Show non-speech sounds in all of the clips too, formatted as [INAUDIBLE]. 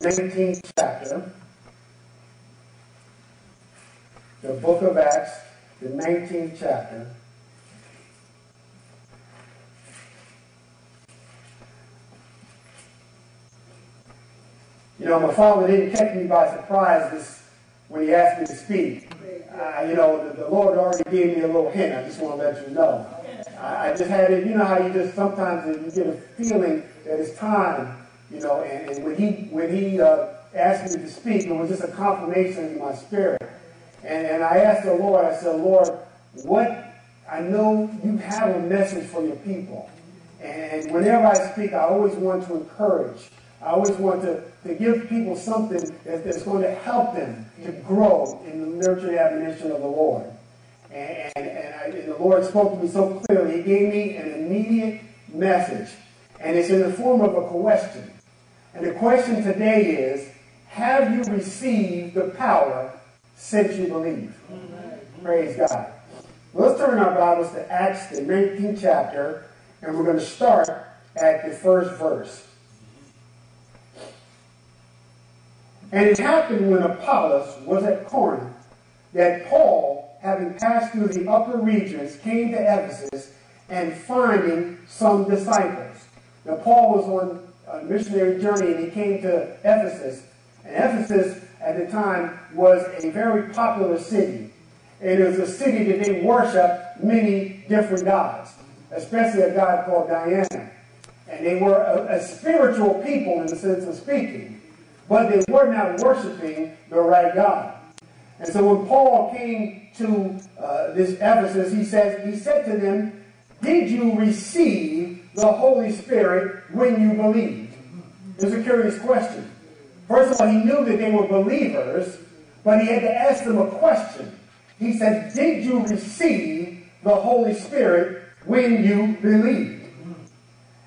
19th chapter. The book of Acts, the 19th chapter. You know, my father didn't catch me by surprise this, when he asked me to speak. Uh, you know, the, the, Lord already gave me a little hint. I just want to let you know. I, I just had it, you know how you just sometimes you get a feeling that it's time, you know, and, and when he, when he uh, asked me to speak, it was just a confirmation in my spirit. And, and I asked the Lord, I said, Lord, what, I know you have a message for your people. And whenever I speak, I always want to encourage. I always want to, to give people something that, that's going to help them to grow in the nurturing admonition of the Lord. And, and, and, I, and, the Lord spoke to me so clearly. He gave me an immediate message. And it's in the form of a question. And the question today is, have you received the power since you believe? Amen. Praise God. Well, let's turn our Bibles to Acts, the 19th chapter, and we're going to start at the first verse. And it happened when Apollos was at Corinth that Paul, having passed through the upper regions, came to Ephesus and finding some disciples. Now, Paul was on a missionary journey and he came to Ephesus. And Ephesus at the time was a very popular city. And it was a city that they worshiped many different gods, especially a god called Diana. And they were a, a spiritual people in the sense of speaking but they were not worshiping the right God. And so when Paul came to uh, this Ephesus, he says, he said to them, Did you receive the Holy Spirit when you believed? It's a curious question. First of all, he knew that they were believers, but he had to ask them a question. He said, Did you receive the Holy Spirit when you believed?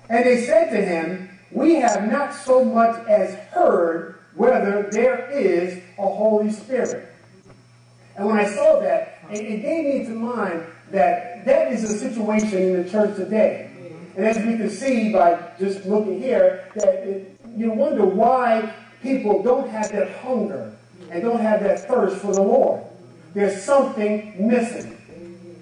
And they said to him, We have not so much as heard whether there is a Holy Spirit. And when I saw that, it, it gave me to mind that that is a situation in the church today. And as we can see by just looking here, that it, you wonder why people don't have that hunger and don't have that thirst for the Lord. There's something missing.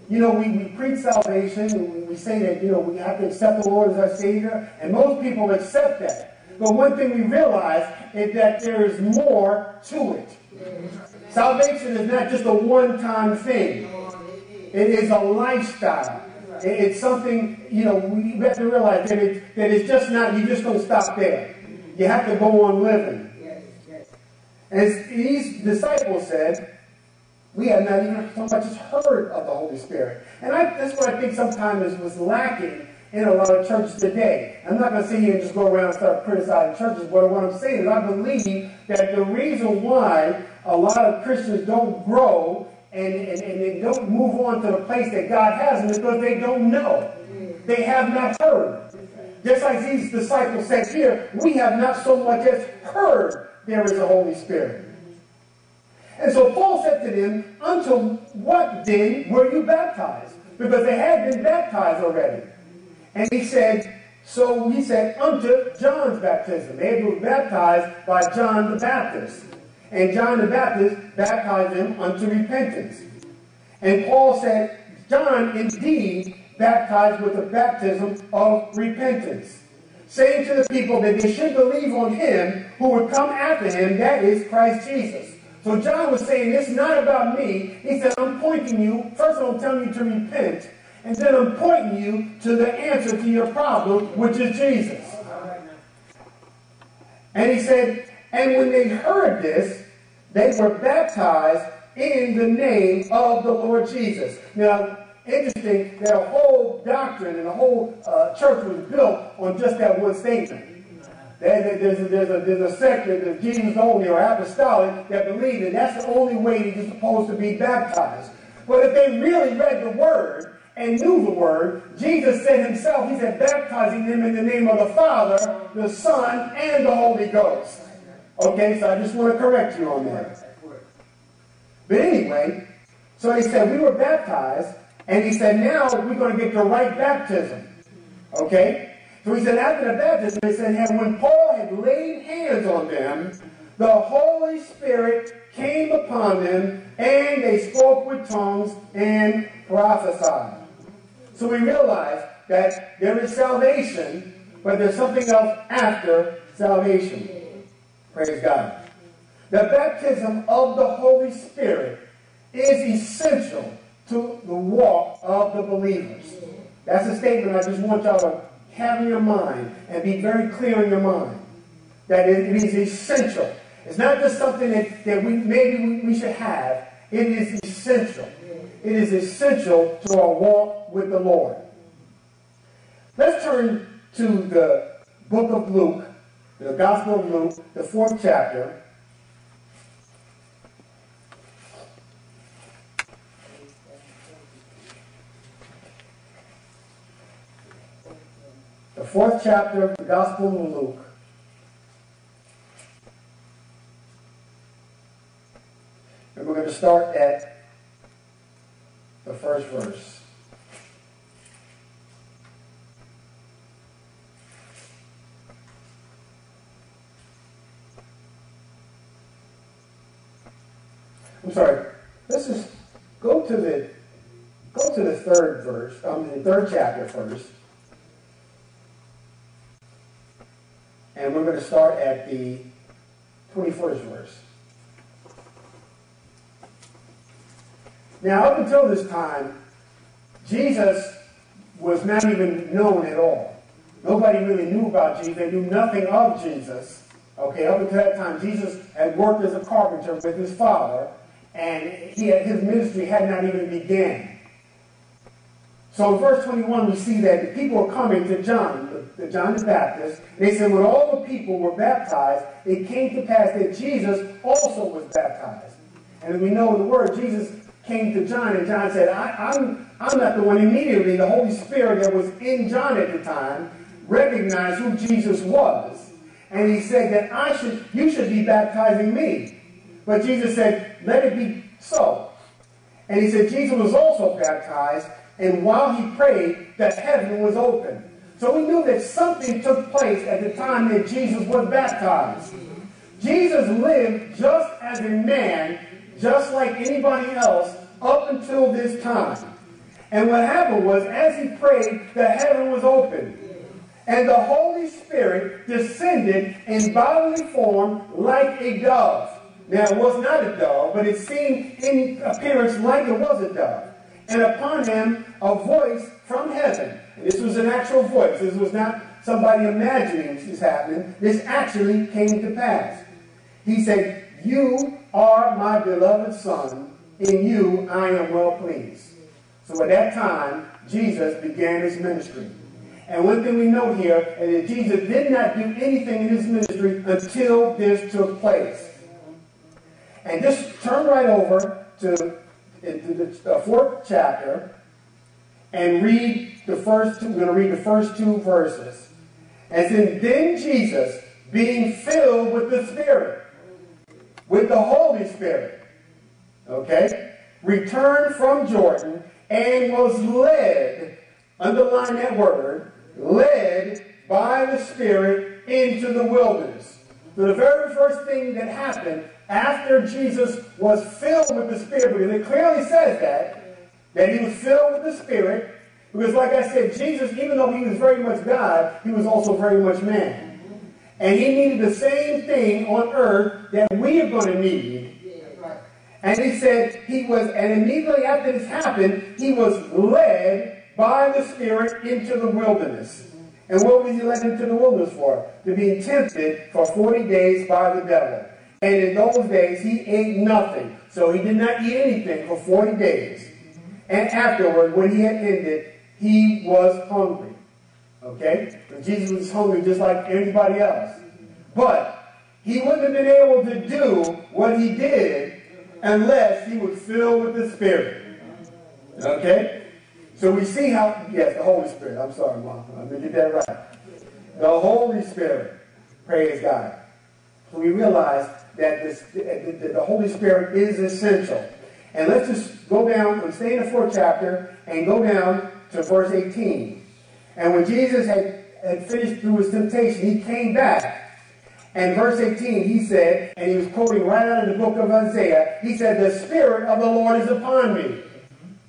You know, we, we preach salvation, we say that, you know, we have to accept the Lord as our Savior, and most people accept that. But one thing we realize is that there is more to it. Salvation is not just a one-time thing. It is a lifestyle. It's something, you know, we have to realize that, it, that it's just not, you just don't stop there. You have to go on living. Yes, yes. As these disciples said, we have not even so much as heard of the Holy Spirit. And I, that's what I think sometimes was lacking in a lot of churches today. I'm not going to sit here and just go around and start criticizing churches, but what I'm saying is I believe that the reason why a lot of Christians don't grow and, and, and they don't move on to the place that God has them because they don't know. They have not heard. Just like these disciples said here, we have not so much as heard there is a Holy Spirit. And so Paul said to them, Unto what then were you baptized? Because they had been baptized already. And he said, so he said, unto John's baptism. They were baptized by John the Baptist. And John the Baptist baptized them unto repentance. And Paul said, John indeed baptized with the baptism of repentance, saying to the people that they should believe on him who would come after him, that is Christ Jesus. So John was saying, it's not about me. He said, I'm pointing you, first I'm telling you to repent. And then I'm pointing you to the answer to your problem, which is Jesus. And he said, and when they heard this, they were baptized in the name of the Lord Jesus. Now, interesting, that whole doctrine and the whole uh, church was built on just that one statement. There's a, there's, a, there's a Jesus only or apostolic that believe that that's the only way that you're supposed to be baptized. But if they really read the word, and knew the word, Jesus said himself, he said, baptizing them in the name of the Father, the Son, and the Holy Ghost. Okay, so I just want to correct you on that. But anyway, so he said, we were baptized, and he said, now we're going to get the right baptism. Okay? So he said, after the baptism, he said, and when Paul had laid hands on them, the Holy Spirit came upon them, and they spoke with tongues and prophesied. So we realize that there is salvation, but there's something else after salvation. Praise God. The baptism of the Holy Spirit is essential to the walk of the believers. That's a statement I just want y'all to have in your mind and be very clear in your mind. That it is essential. It's not just something that, that we maybe we should have. It is essential. It is essential to our walk with the Lord. Let's turn to the book of Luke, the Gospel of Luke, the fourth chapter. The fourth chapter of the Gospel of Luke. And we're going to start at the first verse. I'm sorry. Let's just go to the go to the third verse, I um, the third chapter first. And we're going to start at the 21st verse. Now, up until this time, Jesus was not even known at all. Nobody really knew about Jesus. They knew nothing of Jesus. Okay, up until that time, Jesus had worked as a carpenter with his father, and he his ministry had not even begun. So in verse 21, we see that the people are coming to John, the, John the Baptist. They said, when all the people were baptized, it came to pass that Jesus also was baptized. And we know the word, Jesus came to John, and John said, I, I'm, I'm not the one. Immediately, the Holy Spirit that was in John at the time recognized who Jesus was. And he said that I should, you should be baptizing me. But Jesus said, let it be so. And he said, Jesus was also baptized, and while he prayed, the heaven was open. So we knew that something took place at the time that Jesus was baptized. Jesus lived just as a man just like anybody else up until this time. And what happened was, as he prayed, the heaven was open. And the Holy Spirit descended in bodily form like a dove. Now, it was not a dove, but it seemed in appearance like it was a dove. And upon him a voice from heaven. This was an actual voice. This was not somebody imagining this happening. This actually came to pass. He said, You are my beloved Son. In you I am well pleased. So at that time, Jesus began his ministry. And one thing we know here is that Jesus did not do anything in his ministry until this took place. And just turn right over to, the fourth chapter and read the first two. We're going to read the first two verses. And said, Then Jesus, being filled with the Spirit, with the Holy Spirit, okay, returned from Jordan and was led, underline that word, led by the Spirit into the wilderness. So the very first thing that happened after Jesus was filled with the Spirit, because it clearly says that, that he was filled with the Spirit, because like I said, Jesus, even though he was very much God, he was also very much man. And he needed the same thing on earth that we are going to need. And he said he was, and immediately after this happened, he was led by the Spirit into the wilderness. And what was he led into the wilderness for? To be tempted for 40 days by the devil. And in those days, he ate nothing. So he did not eat anything for 40 days. And afterward, when he had ended, he was hungry. Okay? But Jesus was hungry just like anybody else. But he wouldn't have been able to do what he did unless he was filled with the Spirit. Okay? So we see how, yes, the Holy Spirit. I'm sorry, Mom. Going to get that right. The Holy Spirit. Praise God. So we realize that this, the, Holy Spirit is essential. And let's just go down and stay in the fourth chapter and go down to verse 18. And when Jesus had, had finished through his temptation, he came back. And verse 18, he said, and he was quoting right out of the book of Isaiah, he said, The Spirit of the Lord is upon me.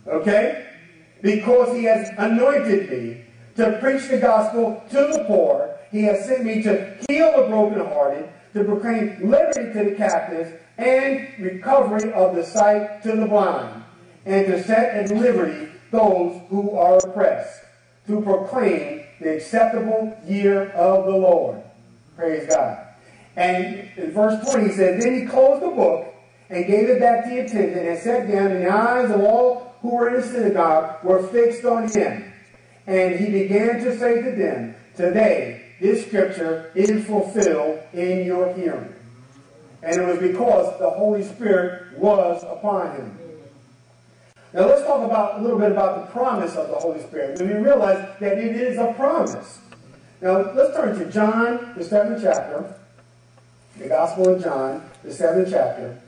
Okay? Because he has anointed me to preach the gospel to the poor. He has sent me to heal the brokenhearted, to proclaim liberty to the captives, and recovery of the sight to the blind, and to set at liberty those who are oppressed, to proclaim the acceptable year of the Lord. Praise God. And in verse 20 he said, Then he closed the book and gave it back to the attendant and sat down, and the eyes of all who were in the synagogue were fixed on him. And he began to say to them, Today this scripture is fulfilled in your hearing. And it was because the Holy Spirit was upon him. Now let's talk about a little bit about the promise of the Holy Spirit. And we realize that it is a promise. Now let's turn to John, the seventh chapter the Gospel of John, the seventh chapter.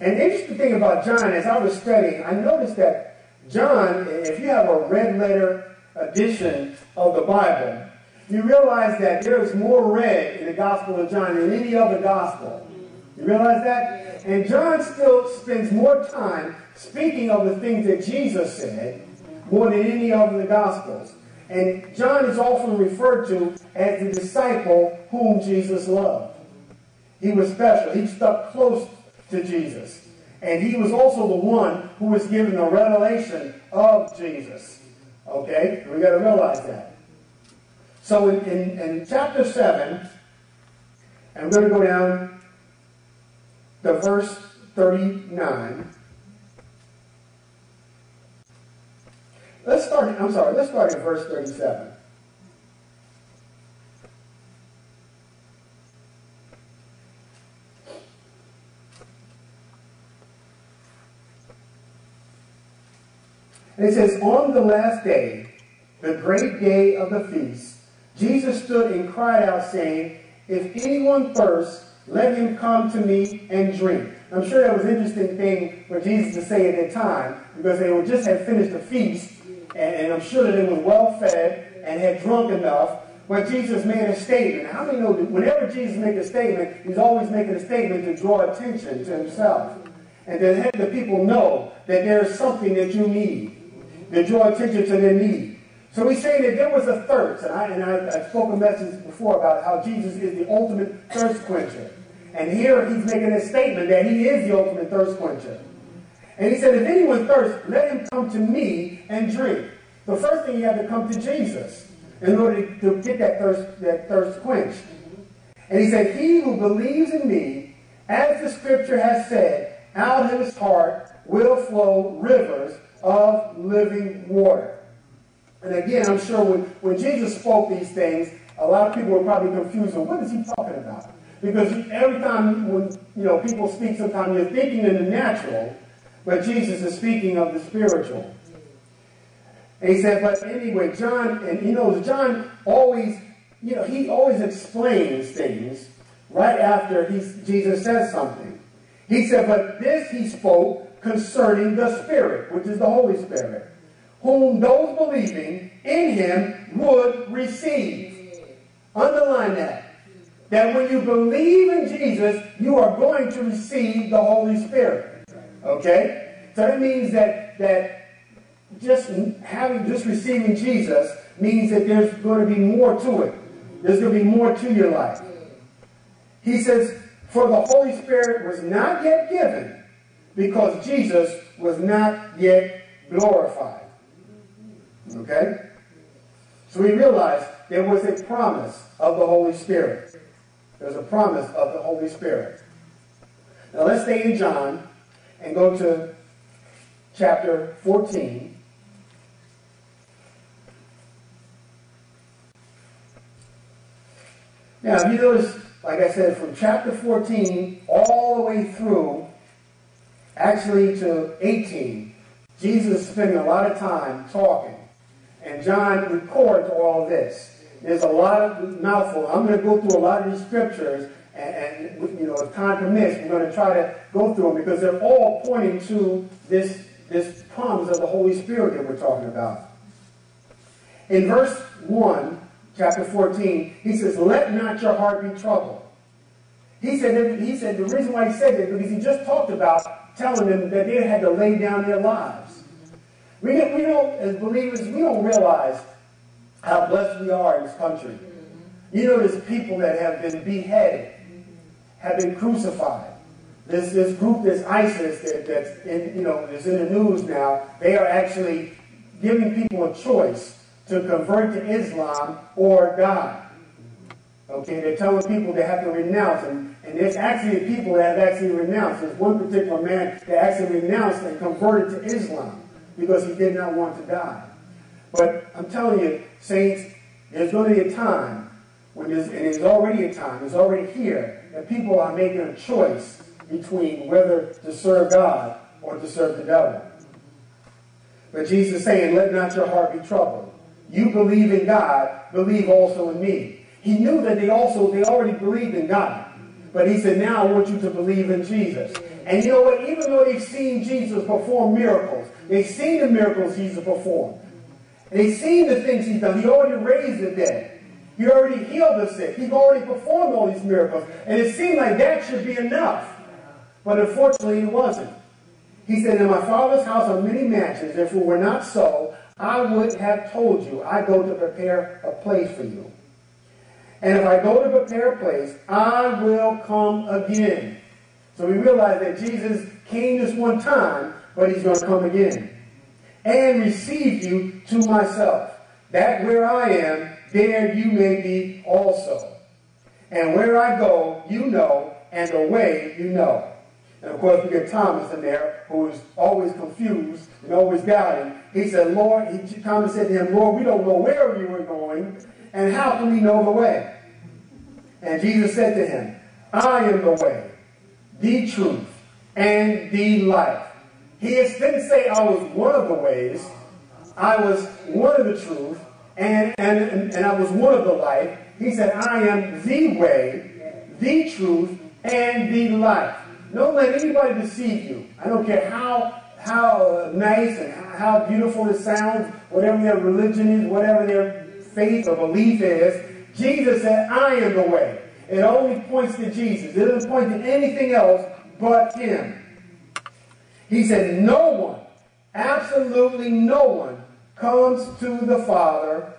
And the interesting thing about John, as I was studying, I noticed that John, if you have a red letter edition of the Bible, you realize that there's more red in the Gospel of John than any other Gospel. You realize that? And John still spends more time speaking of the things that Jesus said more than any other the Gospels. And John is often referred to as the disciple whom Jesus loved. He was special. He stuck close to Jesus. And he was also the one who was given the revelation of Jesus. Okay? We got to realize that. So in, in, in chapter 7, and we're going to go down to verse 39. Let's start, I'm sorry, let's start at verse 37. And it says, On the last day, the great day of the feast, Jesus stood and cried out, saying, If anyone thirsts, let him come to me and drink. I'm sure that was an interesting thing for Jesus to say at that time, because they were just had finished the feast, and, and I'm sure that they were well fed and had drunk enough when Jesus made a statement. How many know that whenever Jesus makes a statement, he's always making a statement to draw attention to himself and to have the people know that there's something that you need, to draw attention to their need. So he's saying that there was a thirst, and I, and I, I spoke a message before about how Jesus is the ultimate thirst quencher. And here he's making a statement that he is the ultimate thirst quencher. And he said, if anyone thirsts, let him come to me and drink. The first thing you have to come to Jesus in order to get that thirst, that thirst quenched. And he said, he who believes in me, as the scripture has said, out of his heart will flow rivers of living water. And again, I'm sure when, when Jesus spoke these things, a lot of people were probably confused. Well, what is he talking about? Because every time when you know people speak, sometimes you're thinking in the natural, but Jesus is speaking of the spiritual. And he said, but anyway, John, and he knows John always, you know, he always explains things right after he's, Jesus says something. He said, but this he spoke concerning the Spirit, which is the Holy Spirit, whom those believing in him would receive. Underline that. That when you believe in Jesus, you are going to receive the Holy Spirit. Okay? So that means that, that just having, just receiving Jesus means that there's going to be more to it. There's going to be more to your life. He says, for the Holy Spirit was not yet given because Jesus was not yet glorified. Okay? So we realize there was a promise of the Holy Spirit. There's a promise of the Holy Spirit. Now let's stay in John and go to chapter 14. Now, if you notice, like I said, from chapter 14 all the way through, actually to 18, Jesus is spending a lot of time talking. And John records all this. There's a lot of mouthful. I'm going to go through a lot of these scriptures and, and, you know, if time permits, we're going to try to go through them because they're all pointing to this, this promise of the Holy Spirit that we're talking about. In verse 1, chapter 14, he says, Let not your heart be troubled. He said, he said the reason why he said that because he just talked about telling them that they had to lay down their lives. We, we don't, as believers, we don't realize how blessed we are in this country. Mm-hmm. You know, there's people that have been beheaded, mm-hmm. have been crucified. This, this group, this ISIS, that, that's in, you know, is in the news now, they are actually giving people a choice to convert to Islam or die. Okay, they're telling people they have to renounce, and, and there's actually people that have actually renounced. There's one particular man that actually renounced and converted to Islam because he did not want to die. But I'm telling you, saints, there's going to be a time when there's, and there's already a time, it's already here, that people are making a choice between whether to serve God or to serve the devil. But Jesus is saying, let not your heart be troubled. You believe in God, believe also in me. He knew that they also, they already believed in God. But he said, now I want you to believe in Jesus. And you know what? Even though they've seen Jesus perform miracles, they've seen the miracles Jesus performed. They've seen the things he's done. He already raised the dead. He already healed the sick. He's already performed all these miracles. And it seemed like that should be enough. But unfortunately, it wasn't. He said, In my father's house are many mansions. If it were not so, I would have told you, I go to prepare a place for you. And if I go to prepare a place, I will come again. So we realize that Jesus came this one time, but he's going to come again. And receive you to myself. That where I am, there you may be also. And where I go, you know, and the way you know. And of course, we get Thomas in there, who is always confused and always doubting. He said, Lord, he, Thomas said to him, Lord, we don't know where you were going, and how can we know the way? And Jesus said to him, I am the way, the truth, and the life. He didn't say I was one of the ways. I was one of the truth, and, and, and I was one of the life. He said, I am the way, the truth, and the life. Don't let anybody deceive you. I don't care how how nice and how beautiful it sounds, whatever their religion is, whatever their faith or belief is. Jesus said, I am the way. It only points to Jesus. It doesn't point to anything else but Him. He said, No one, absolutely no one, comes to the Father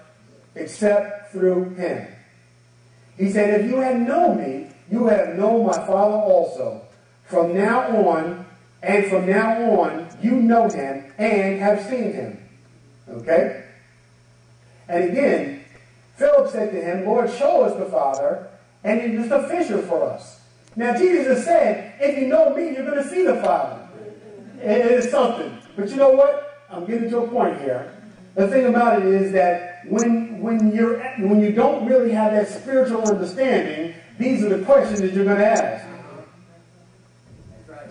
except through Him. He said, If you had known me, you have known my Father also. From now on, and from now on, you know him and have seen him. Okay? And again, Philip said to him, Lord, show us the Father, and it is sufficient for us. Now, Jesus said, if you know me, you're going to see the Father. It is something. But you know what? I'm getting to a point here. The thing about it is that when, when, you're, when you don't really have that spiritual understanding, these are the questions that you're going to ask.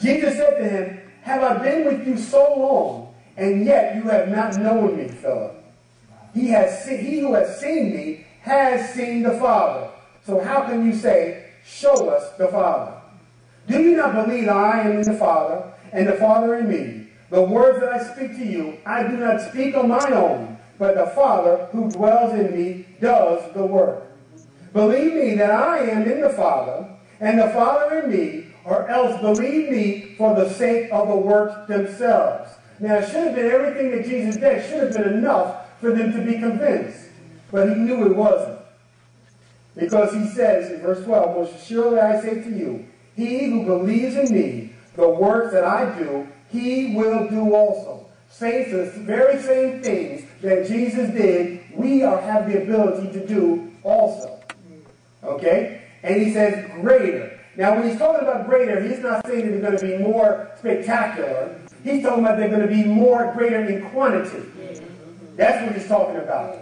Jesus said to him, Have I been with you so long, and yet you have not known me, Philip? He, has see, he who has seen me has seen the Father. So how can you say, Show us the Father? Do you not believe I am in the Father, and the Father in me? The words that I speak to you, I do not speak on my own, but the Father who dwells in me does the work. Believe me that I am in the Father, and the Father in me, or else believe me for the sake of the works themselves. Now, it should have been everything that Jesus did, should have been enough for them to be convinced. But he knew it wasn't. Because he says in verse 12, Most surely I say to you, he who believes in me, the works that I do, he will do also. Saints, the very same things that Jesus did, we are, have the ability to do also. Okay? And he says, greater. Now, when he's talking about greater, he's not saying that they're going to be more spectacular. He's talking about they're going to be more greater in quantity. That's what he's talking about.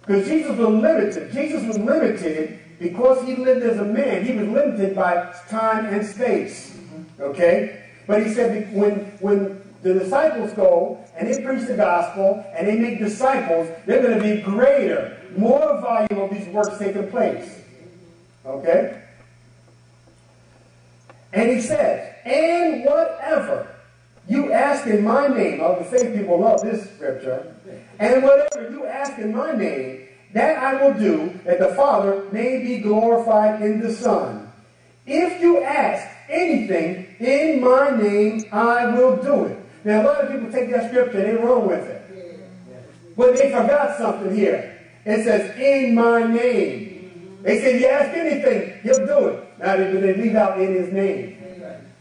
Because Jesus was limited. Jesus was limited because he lived as a man. He was limited by time and space. Okay? But he said when, when the disciples go and they preach the gospel and they make disciples, they're going to be greater, more volume of these works taking place. Okay? And he says, and whatever you ask in my name, oh, the faith people love this scripture, and whatever you ask in my name, that I will do, that the Father may be glorified in the Son. If you ask anything in my name, I will do it. Now, a lot of people take that scripture and they run with it. But they forgot something here. It says, in my name. They said, you ask anything, he'll do it. Now, they leave out in his name.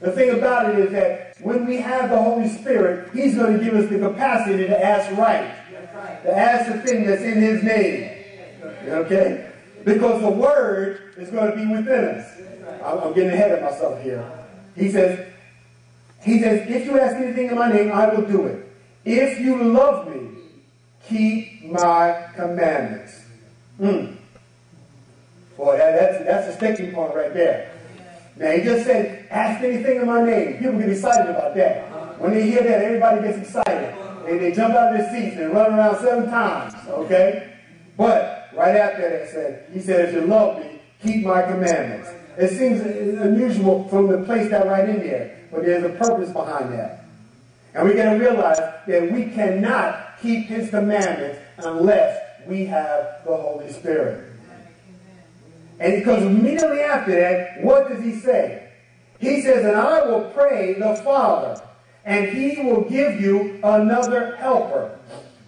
The thing about it is that when we have the Holy Spirit, he's going to give us the capacity to ask right. To ask the thing that's in his name. Okay? Because the word is going to be within us. I'm getting ahead of myself here. He says, he says, if you ask anything in my name, I will do it. If you love me, keep my commandments. Mm. Boy, that, that's, that's a sticking point right there. Now, he just said, ask anything in my name. People get excited about that. Uh-huh. When they hear that, everybody gets excited. Uh-huh. And they jump out of their seats and run around seven times, okay? But right after that, said, he said, if you love me, keep my commandments. It seems unusual from the place that right in there, but there's a purpose behind that. And we got to realize that we cannot keep his commandments unless we have the Holy Spirit. And because immediately after that, what does he say? He says, And I will pray the Father, and he will give you another helper.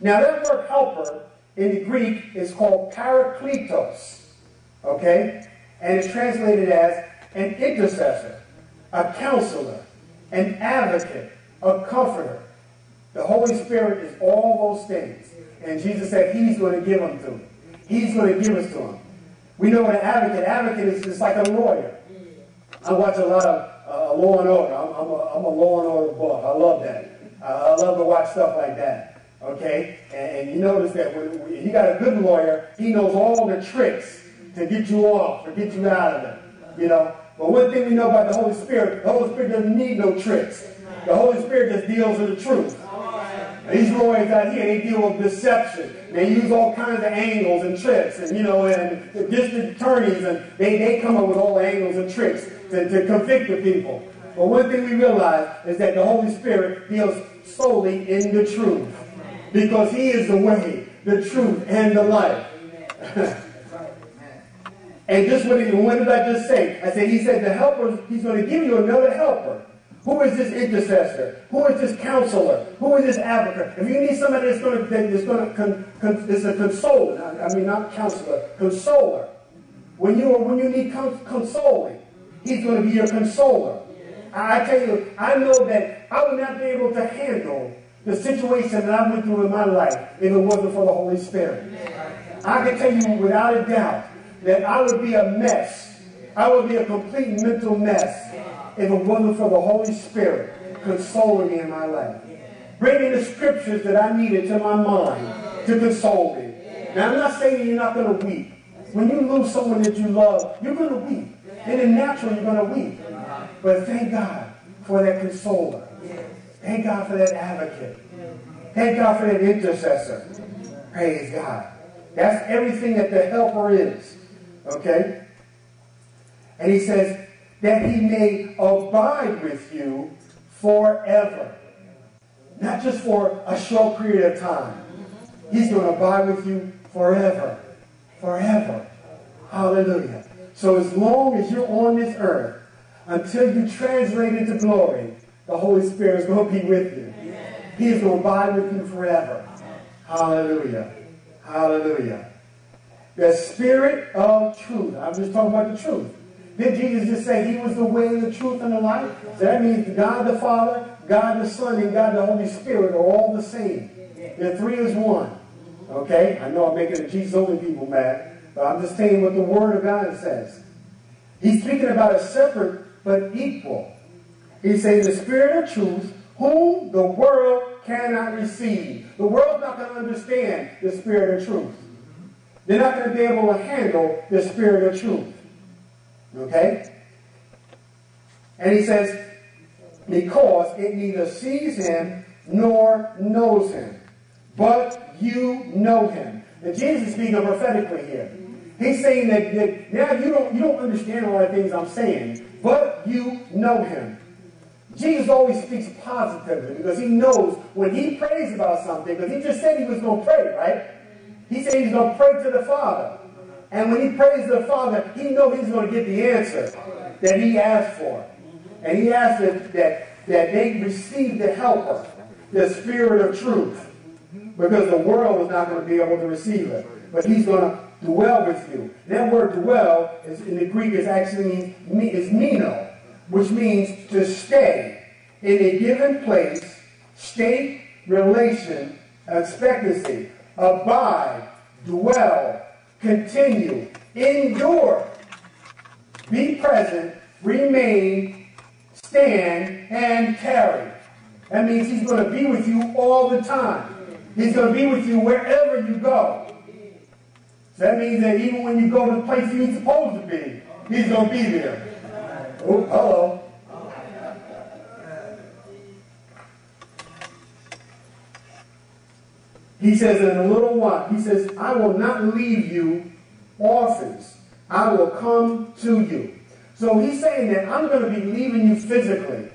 Now, that word helper in the Greek is called parakletos. Okay? And it's translated as an intercessor, a counselor, an advocate, a comforter. The Holy Spirit is all those things. And Jesus said he's going to give them to him. He's going to give us to him. We know an advocate, advocate is just like a lawyer. I watch a lot of uh, Law and Order. I'm, I'm, a, I'm a Law and Order buff. I love that. Uh, I love to watch stuff like that. Okay? And, and you notice that when, when you got a good lawyer, he knows all the tricks to get you off, to get you out of it. You know? But one thing we know about the Holy Spirit, the Holy Spirit doesn't need no tricks. The Holy Spirit just deals with the truth. These lawyers out here, they deal with deception. They use all kinds of angles and tricks, and you know, and the district attorneys, and they, they come up with all angles and tricks to, to convict the people. But one thing we realize is that the Holy Spirit deals solely in the truth. Because He is the way, the truth, and the life. [LAUGHS] and just what, he, what did I just say? I said, He said, the helper, He's going to give you another helper. Who is this intercessor? Who is this counselor? Who is this advocate? If you need somebody that's going to, that's going to, con, con, is a consoler. I mean, not counselor, consoler. When you when you need consoling, he's going to be your consoler. I tell you, I know that I would not be able to handle the situation that I went through in my life if it wasn't for the Holy Spirit. I can tell you without a doubt that I would be a mess. I would be a complete mental mess if it wasn't for the Holy Spirit consoling me in my life. Bringing the scriptures that I needed to my mind to console me. Now, I'm not saying you're not going to weep. When you lose someone that you love, you're going to weep. And in natural, you're going to weep. But thank God for that consoler. Thank God for that advocate. Thank God for that intercessor. Praise God. That's everything that the helper is. Okay? And he says, that he may abide with you forever. Not just for a short period of time. He's going to abide with you forever. Forever. Hallelujah. So as long as you're on this earth, until you translate into glory, the Holy Spirit is going to be with you. He is going to abide with you forever. Hallelujah. Hallelujah. The Spirit of truth. I'm just talking about the truth. Did Jesus just say he was the way, the truth, and the life? So that means God the Father, God the Son, and God the Holy Spirit are all the same. The three is one. Okay? I know I'm making the Jesus only people mad, but I'm just saying what the Word of God says. He's speaking about a separate but equal. He's saying the Spirit of truth, whom the world cannot receive. The world's not going to understand the Spirit of truth. They're not going to be able to handle the Spirit of truth. Okay? And he says, because it neither sees him nor knows him, but you know him. And Jesus is speaking prophetically here. He's saying that, that now you don't, you don't understand a lot of things I'm saying, but you know him. Jesus always speaks positively because he knows when he prays about something, because he just said he was going to pray, right? He said he's going to pray to the Father. And when he prays to the Father, he knows he's going to get the answer that he asked for. And he asked that, that, that they receive the helper, the spirit of truth. Because the world is not going to be able to receive it. But he's going to dwell with you. That word dwell is, in the Greek is actually is meno, which means to stay in a given place, state, relation, expectancy, abide, dwell, continue, endure, be present, remain, stand, and carry. That means he's going to be with you all the time. He's going to be with you wherever you go. So that means that even when you go to the place you're supposed to be, he's going to be there. Oh, hello. He says in a little while, he says, I will not leave you orphans. I will come to you. So he's saying that I'm going to be leaving you physically.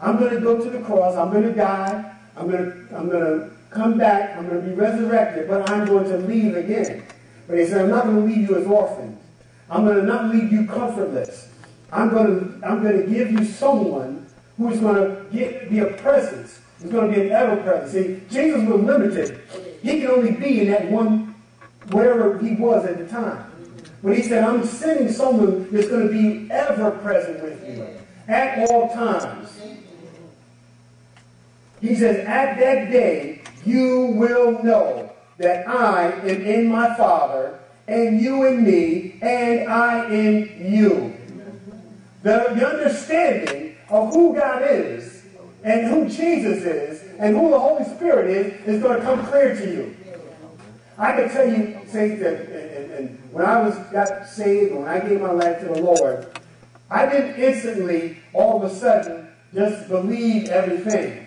I'm going to go to the cross. I'm going to die. I'm going to, I'm going to come back. I'm going to be resurrected, but I'm going to leave again. But he said, I'm not going to leave you as orphans. I'm going to not leave you comfortless. I'm going to, I'm going to give you someone who's going to get, be a presence. Who's going to be an ever presence. See, Jesus was limited. He could only be in that one, wherever he was at the time. But he said, I'm sending someone that's going to be ever present with you at all times. He says, at that day, you will know that I am in my Father, and you in me, and I in you. The, the understanding of who God is, and who Jesus is, and who the Holy Spirit is, is going to come clear to you. I can tell you, saints, that and, and when I was got saved, when I gave my life to the Lord, I didn't instantly, all of a sudden, just believe everything.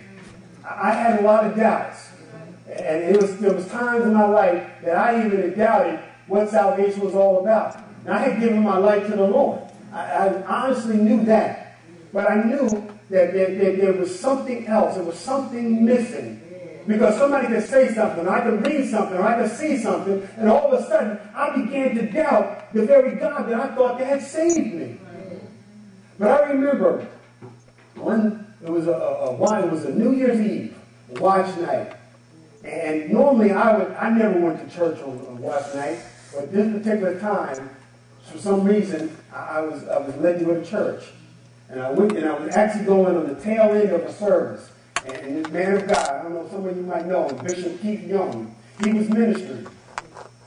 I had a lot of doubts. And it was, there was times in my life that I even doubted what salvation was all about. And I had given my life to the Lord. I, I honestly knew that. But I knew that there, that there was something else. There was something missing. Because somebody could say something, or I could read something, or I could see something, and all of a sudden I began to doubt the very God that I thought that had saved me. But I remember one, it was a, a, a it was a New Year's Eve, watch night. And normally I would, I never went to church on, on watch night, but this particular time, for some reason, I, I, was I was led to go to church, and I went and I was actually going on the tail end of a service. And, and this man of God, I don't know, some of you might know him, Bishop Keith Young, he was ministering,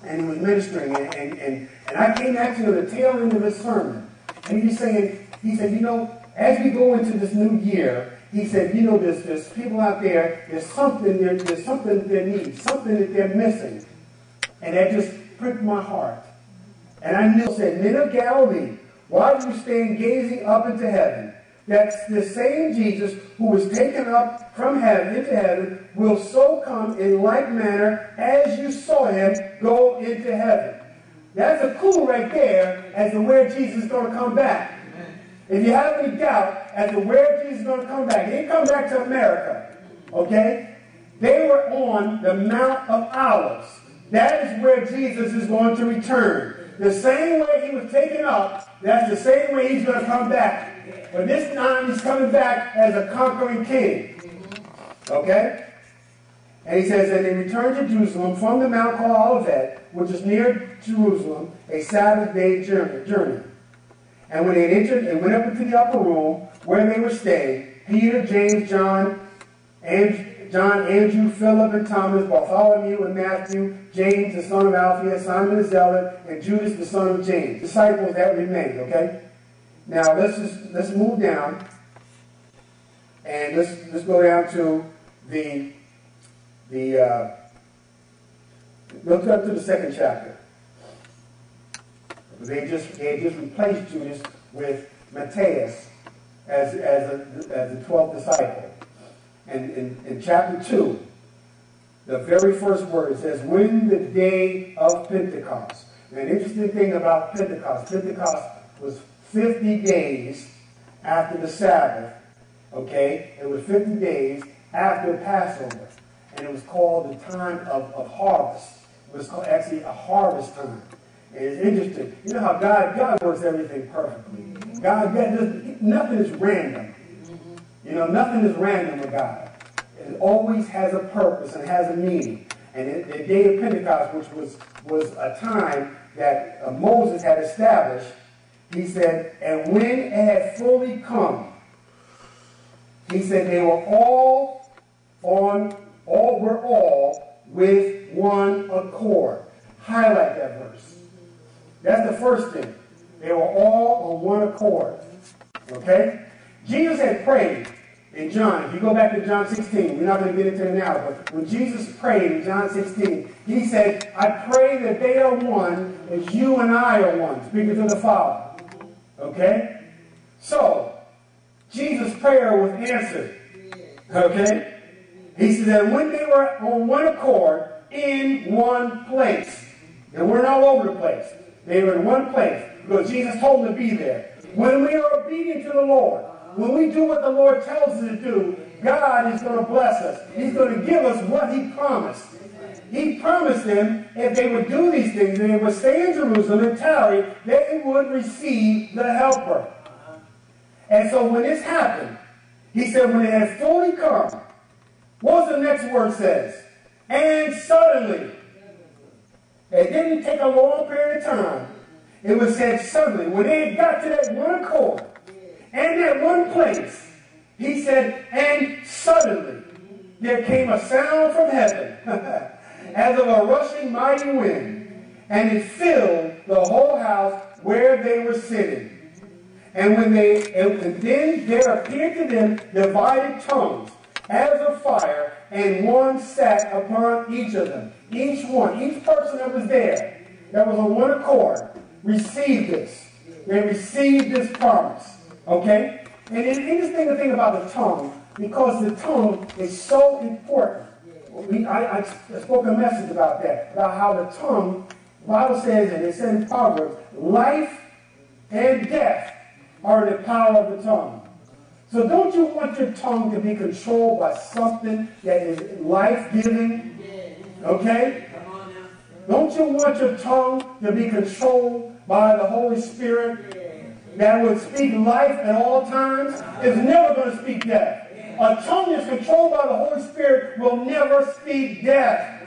and he was ministering, and and and, and I came actually on the tail end of his sermon, and he was saying, he said, you know, as we go into this new year, he said, you know, there's, there's people out there, there's something, there, there's something that they need, something that they're missing. And that just pricked my heart. And I knew, said, men of Galilee, why do you stand gazing up into heaven? That's the same Jesus who was taken up from heaven into heaven will so come in like manner as you saw him go into heaven. That's a clue right there as to where Jesus is going to come back. If you have any doubt as to where Jesus is going to come back, he didn't come back to America. Okay? They were on the Mount of Olives. That is where Jesus is going to return. The same way he was taken up, that's the same way he's going to come back. But this time he's coming back as a conquering king. Okay? And he says, And they returned to Jerusalem from the Mount called Olivet, which is near Jerusalem, a Sabbath day journey. And when they entered and went up into the upper room where they were staying, Peter, James, John, and John, Andrew, Philip, and Thomas, Bartholomew, and Matthew, James, the son of Alphaeus, Simon the Zealot, and Judas, the son of James, disciples that remained. Okay. Now let's just let's move down, and let's let's go down to the the uh, let's go to the second chapter. They just they just replaced Judas with Matthias as, as, a, as the 12th disciple. And in, in chapter 2, the very first word says, when the day of Pentecost. An interesting thing about Pentecost, Pentecost was 50 days after the Sabbath, Okay? It was 50 days after Passover. And it was called the time of, of harvest. It was called actually a harvest time. And it's interesting. You know how God, God works everything perfectly. God, God nothing is random. You know, nothing is random with God. It always has a purpose and has a meaning. And it, the day of Pentecost, which was, was a time that uh, Moses had established, he said, and when it had fully come, he said they were all on, all were all with one accord. Highlight that verse. That's the first thing. They were all on one accord. Okay? Jesus had prayed in John. If you go back to John 16, we're not going to get into it now, but when Jesus prayed in John 16, he said, I pray that they are one as you and I are one, speaking to the Father. Okay? So, Jesus' prayer was answered. Okay? He said that when they were on one accord in one place, they weren't all over the place. They were in one place because Jesus told them to be there. When we are obedient to the Lord, when we do what the Lord tells us to do, God is going to bless us. He's going to give us what He promised. He promised them if they would do these things and they would stay in Jerusalem and tarry, they would receive the helper. And so when this happened, he said, when it had fully come, what's the next word says? And suddenly, it didn't take a long period of time. It was said suddenly, when they had got to that one accord, and at one place, he said, and suddenly there came a sound from heaven [LAUGHS] as of a rushing mighty wind, and it filled the whole house where they were sitting. And when they and then there appeared to them divided tongues as of fire, and one sat upon each of them. Each one, each person that was there, that was on one accord, received this. They received this promise. Okay? And it is interesting to think about the tongue because the tongue is so important. We, I, I spoke a message about that, about how the tongue, the Bible says, and it says in Proverbs, life and death are in the power of the tongue. So don't you want your tongue to be controlled by something that is life-giving? Okay? Don't you want your tongue to be controlled by the Holy Spirit that would speak life at all times? It's never going to speak death. A tongue that's controlled by the Holy Spirit will never speak death.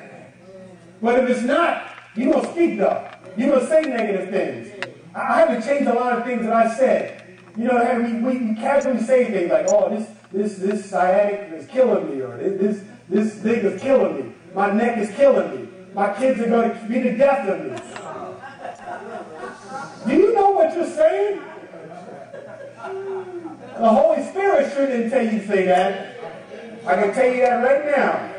But if it's not, you're going to speak though. You're going to say negative things. I have to change a lot of things that I said. You know, we, we casually say things like, oh, this this this sciatic is killing me, or this this thing is killing me. My neck is killing me. My kids are going to be the death of me. Do you know what you're saying? The Holy Spirit sure didn't tell you to say that. I can tell you that right now.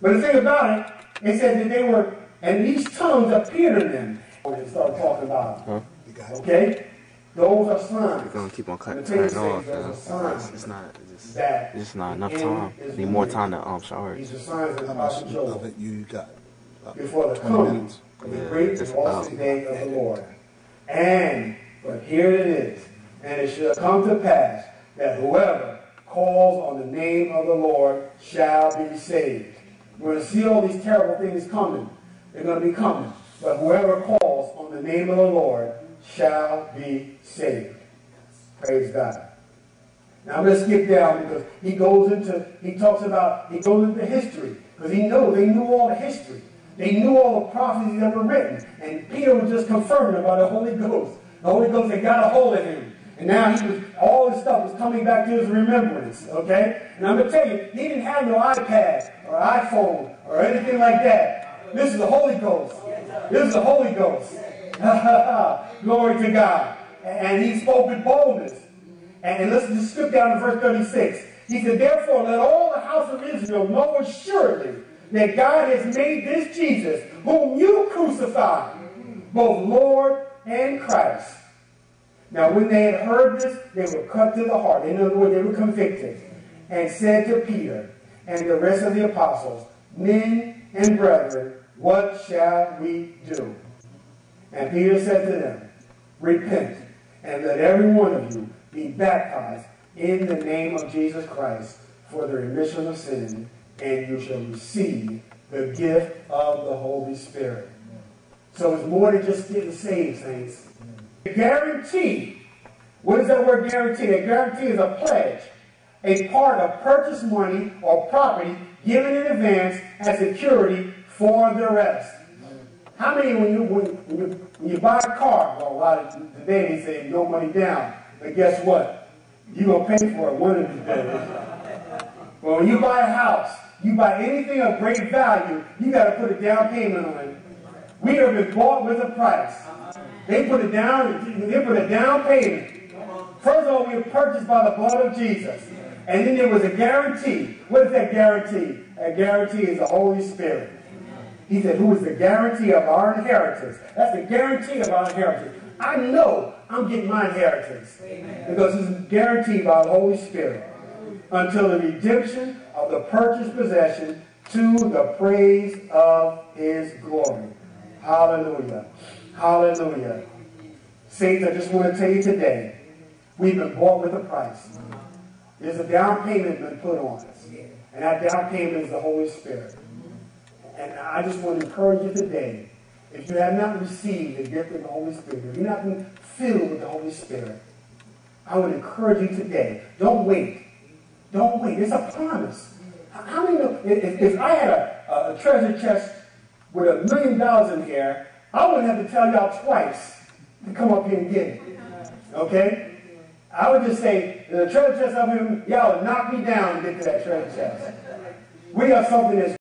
But the thing about it, it said that they were, and these tongues appeared in them. They started talking about them. Huh? Okay? Those are signs. You're gonna keep on cutting turning off. It's, it's not. It's, it's just not enough time. Need more time to um shower. These are signs How much of it you got? Before the coming of the great and awesome day of the Lord. And, but here it is. And it shall come to pass that whoever calls on the name of the Lord shall be saved. We're going to see all these terrible things coming. They're going to be coming. But whoever calls on the name of the Lord shall be saved. Praise God. Now let's skip down because he goes into, he talks about, he goes into history because he knows, they knew all the history. They knew all the prophecies that were written. And Peter was just confirming about the Holy Ghost. The Holy Ghost had got a hold of him. And now he was, all this stuff was coming back to his remembrance. Okay? And I'm going to tell you, he didn't have no iPad or iPhone or anything like that. This is the Holy Ghost. This is the Holy Ghost. [LAUGHS] Glory to God. And he spoke with boldness. And listen, just skip down to verse 36. He said, Therefore, let all the house of Israel know assuredly that God has made this Jesus, whom you crucified, both Lord and Christ. Now, when they had heard this, they were cut to the heart. In other words, they were convicted and said to Peter and the rest of the apostles, Men and brethren, what shall we do? And Peter said to them, Repent, and let every one of you be baptized in the name of Jesus Christ for the remission of sin, and you shall receive the gift of the Holy Spirit. So it's more than just getting saved, saints. A guarantee. What is that word guarantee? A guarantee is a pledge, a part of purchase money or property given in advance as security for the rest. How many, when you, when, when you, when you buy a car, well, a lot of today they say no money down, but guess what? You're going to pay for it one of these days. Well, when you buy a house, you buy anything of great value, you got to put a down payment on it. We have been bought with a price. They put a down, they put a down payment. First of all, we were purchased by the blood of Jesus. And then there was a guarantee. What is that guarantee? A guarantee is the Holy Spirit. He said, who is the guarantee of our inheritance? That's the guarantee of our inheritance. I know I'm getting my inheritance because it's guaranteed by the Holy Spirit until the redemption of the purchased possession to the praise of his glory. Hallelujah. Hallelujah. Saints, I just want to tell you today, we've been bought with a price. There's a down payment been put on us. And that down payment is the Holy Spirit. And I just want to encourage you today, if you have not received the gift of the Holy Spirit, if you've not been filled with the Holy Spirit, I would encourage you today, don't wait. Don't wait. It's a promise. How many if, if I had a, a treasure chest with a million dollars in here, I wouldn't have to tell y'all twice to come up here and get it. Okay? I would just say, the treasure chest up here, y'all knock me down and get to that treasure chest. We got something that's